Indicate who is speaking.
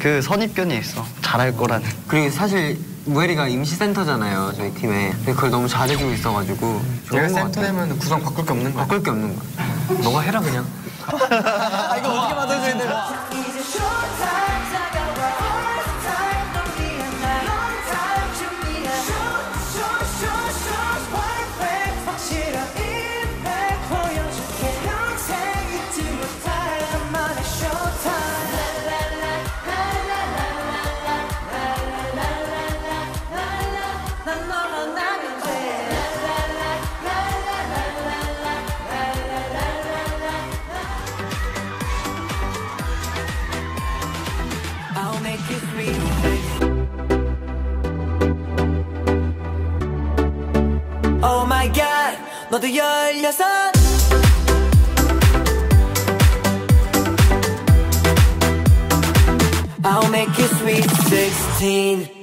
Speaker 1: 그 선입견이 있어. 잘할 거라는.
Speaker 2: 그리고 사실 무에리가 임시센터잖아요 저희 팀에 근데 그걸 너무 잘해주고 있어가지고
Speaker 3: 내가 센터 되면 구성 바꿀 게 없는 거야.
Speaker 2: 바꿀 게 없는 거야
Speaker 3: 너가 해라 그냥.
Speaker 4: 이제 I'll make it sweet Oh my god 너도 열여섯 I'll make it sweet 16